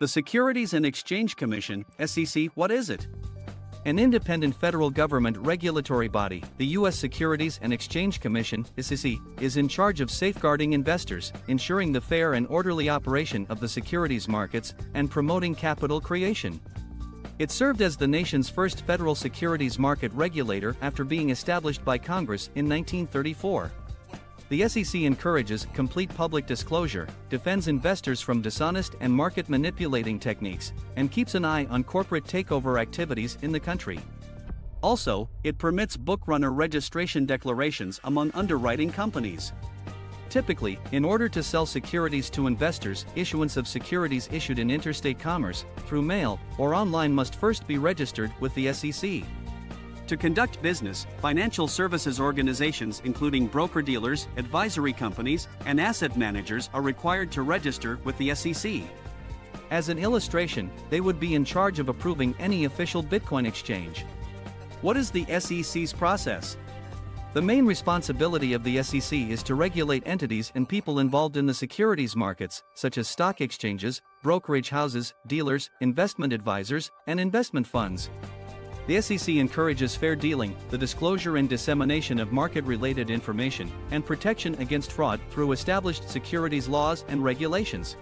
The Securities and Exchange Commission, SEC, what is it? An independent federal government regulatory body, the U.S. Securities and Exchange Commission, SEC, is in charge of safeguarding investors, ensuring the fair and orderly operation of the securities markets, and promoting capital creation. It served as the nation's first federal securities market regulator after being established by Congress in 1934. The SEC encourages complete public disclosure, defends investors from dishonest and market manipulating techniques, and keeps an eye on corporate takeover activities in the country. Also, it permits bookrunner registration declarations among underwriting companies. Typically, in order to sell securities to investors, issuance of securities issued in interstate commerce, through mail, or online must first be registered with the SEC. To conduct business, financial services organizations including broker-dealers, advisory companies, and asset managers are required to register with the SEC. As an illustration, they would be in charge of approving any official Bitcoin exchange. What is the SEC's process? The main responsibility of the SEC is to regulate entities and people involved in the securities markets, such as stock exchanges, brokerage houses, dealers, investment advisors, and investment funds. The SEC encourages fair dealing, the disclosure and dissemination of market related information, and protection against fraud through established securities laws and regulations.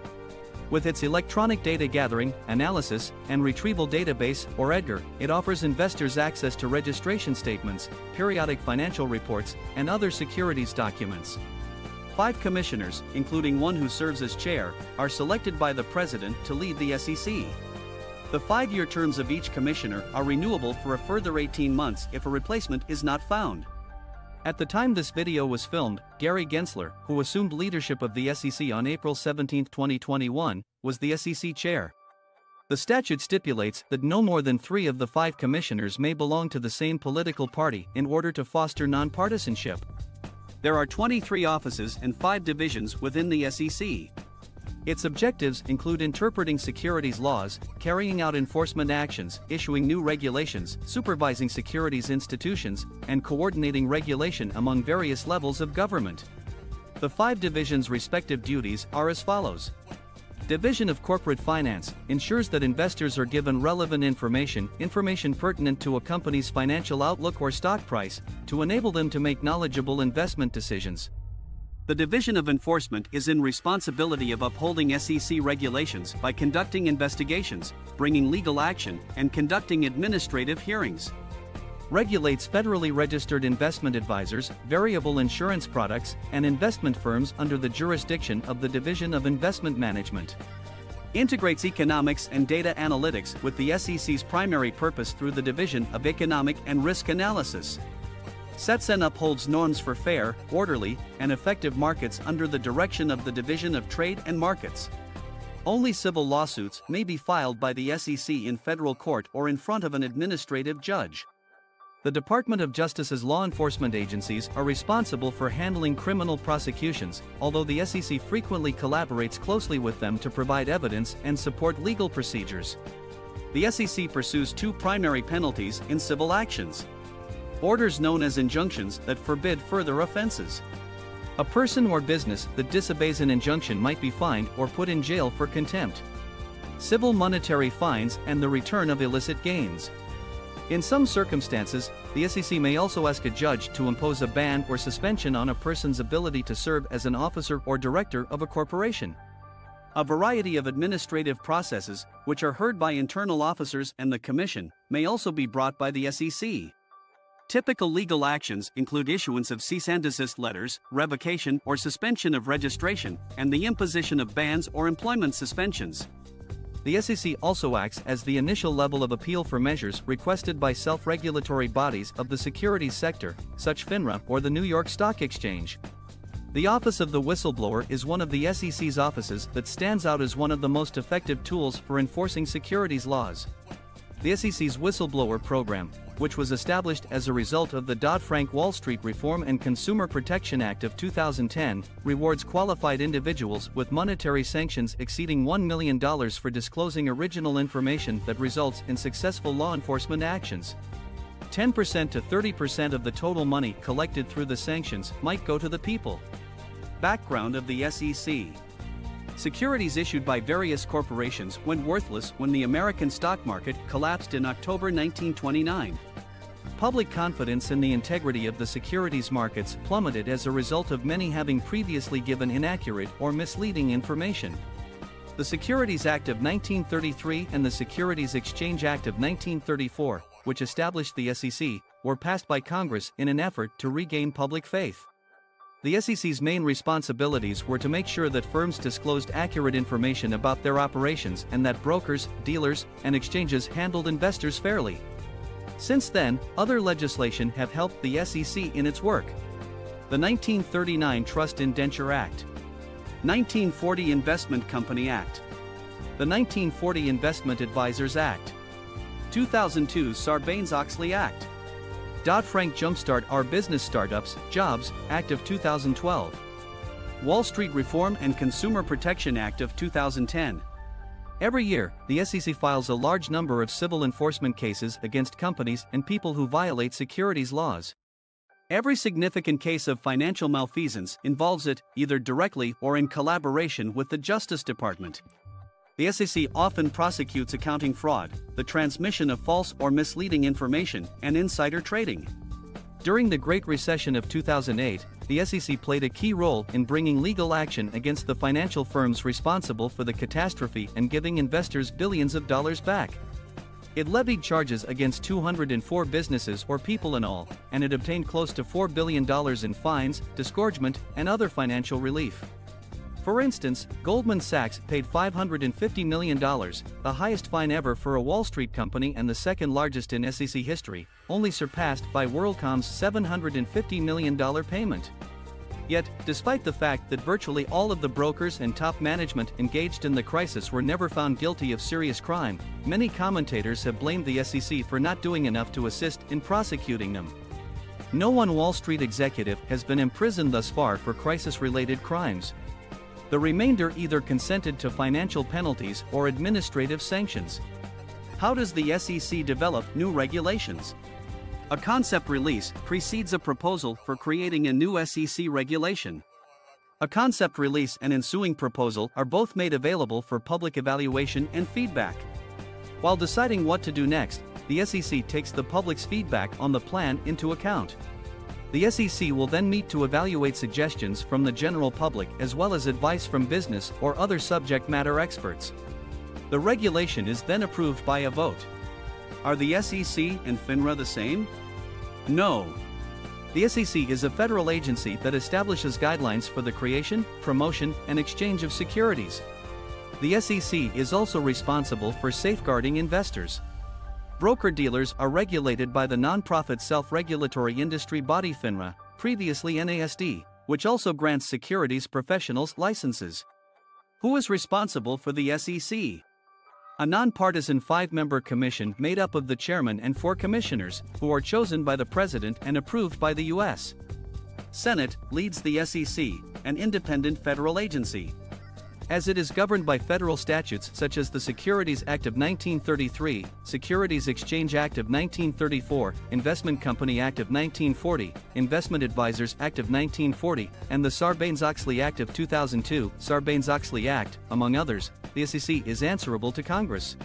With its electronic data gathering, analysis, and retrieval database, or EDGAR, it offers investors access to registration statements, periodic financial reports, and other securities documents. Five commissioners, including one who serves as chair, are selected by the president to lead the SEC. The five year terms of each commissioner are renewable for a further 18 months if a replacement is not found. At the time this video was filmed, Gary Gensler, who assumed leadership of the SEC on April 17, 2021, was the SEC chair. The statute stipulates that no more than three of the five commissioners may belong to the same political party in order to foster nonpartisanship. There are 23 offices and five divisions within the SEC. Its objectives include interpreting securities laws, carrying out enforcement actions, issuing new regulations, supervising securities institutions, and coordinating regulation among various levels of government. The five divisions' respective duties are as follows. Division of Corporate Finance ensures that investors are given relevant information, information pertinent to a company's financial outlook or stock price, to enable them to make knowledgeable investment decisions. The Division of Enforcement is in responsibility of upholding SEC regulations by conducting investigations, bringing legal action, and conducting administrative hearings. Regulates federally registered investment advisors, variable insurance products, and investment firms under the jurisdiction of the Division of Investment Management. Integrates economics and data analytics with the SEC's primary purpose through the Division of Economic and Risk Analysis sets and upholds norms for fair, orderly, and effective markets under the direction of the Division of Trade and Markets. Only civil lawsuits may be filed by the SEC in federal court or in front of an administrative judge. The Department of Justice's law enforcement agencies are responsible for handling criminal prosecutions, although the SEC frequently collaborates closely with them to provide evidence and support legal procedures. The SEC pursues two primary penalties in civil actions orders known as injunctions that forbid further offenses. A person or business that disobeys an injunction might be fined or put in jail for contempt. Civil monetary fines and the return of illicit gains. In some circumstances, the SEC may also ask a judge to impose a ban or suspension on a person's ability to serve as an officer or director of a corporation. A variety of administrative processes, which are heard by internal officers and the Commission, may also be brought by the SEC. Typical legal actions include issuance of cease and desist letters, revocation or suspension of registration, and the imposition of bans or employment suspensions. The SEC also acts as the initial level of appeal for measures requested by self regulatory bodies of the securities sector, such FINRA or the New York Stock Exchange. The Office of the Whistleblower is one of the SEC's offices that stands out as one of the most effective tools for enforcing securities laws. The SEC's whistleblower program, which was established as a result of the Dodd-Frank Wall Street Reform and Consumer Protection Act of 2010, rewards qualified individuals with monetary sanctions exceeding $1 million for disclosing original information that results in successful law enforcement actions. 10% to 30% of the total money collected through the sanctions might go to the people. Background of the SEC Securities issued by various corporations went worthless when the American stock market collapsed in October 1929. Public confidence in the integrity of the securities markets plummeted as a result of many having previously given inaccurate or misleading information. The Securities Act of 1933 and the Securities Exchange Act of 1934, which established the SEC, were passed by Congress in an effort to regain public faith. The SEC's main responsibilities were to make sure that firms disclosed accurate information about their operations and that brokers, dealers, and exchanges handled investors fairly. Since then, other legislation have helped the SEC in its work. The 1939 Trust Indenture Act 1940 Investment Company Act. The 1940 Investment Advisors Act. 2002 Sarbanes-Oxley Act. Dodd-Frank Jumpstart Our Business Startups, Jobs, Act of 2012. Wall Street Reform and Consumer Protection Act of 2010. Every year, the SEC files a large number of civil enforcement cases against companies and people who violate securities laws. Every significant case of financial malfeasance involves it, either directly or in collaboration with the Justice Department. The SEC often prosecutes accounting fraud, the transmission of false or misleading information, and insider trading. During the Great Recession of 2008, the SEC played a key role in bringing legal action against the financial firms responsible for the catastrophe and giving investors billions of dollars back. It levied charges against 204 businesses or people in all, and it obtained close to $4 billion in fines, disgorgement, and other financial relief. For instance, Goldman Sachs paid $550 million, the highest fine ever for a Wall Street company and the second largest in SEC history, only surpassed by WorldCom's $750 million payment. Yet, despite the fact that virtually all of the brokers and top management engaged in the crisis were never found guilty of serious crime, many commentators have blamed the SEC for not doing enough to assist in prosecuting them. No one Wall Street executive has been imprisoned thus far for crisis related crimes. The remainder either consented to financial penalties or administrative sanctions. How does the SEC develop new regulations? A concept release precedes a proposal for creating a new SEC regulation. A concept release and ensuing proposal are both made available for public evaluation and feedback. While deciding what to do next, the SEC takes the public's feedback on the plan into account. The SEC will then meet to evaluate suggestions from the general public as well as advice from business or other subject matter experts. The regulation is then approved by a vote. Are the SEC and FINRA the same? No. The SEC is a federal agency that establishes guidelines for the creation, promotion, and exchange of securities. The SEC is also responsible for safeguarding investors. Broker dealers are regulated by the nonprofit self regulatory industry body FINRA, previously NASD, which also grants securities professionals licenses. Who is responsible for the SEC? A nonpartisan five member commission made up of the chairman and four commissioners, who are chosen by the president and approved by the U.S. Senate leads the SEC, an independent federal agency as it is governed by federal statutes such as the Securities Act of 1933, Securities Exchange Act of 1934, Investment Company Act of 1940, Investment Advisors Act of 1940, and the Sarbanes-Oxley Act of 2002, Sarbanes-Oxley Act, among others, the SEC is answerable to Congress.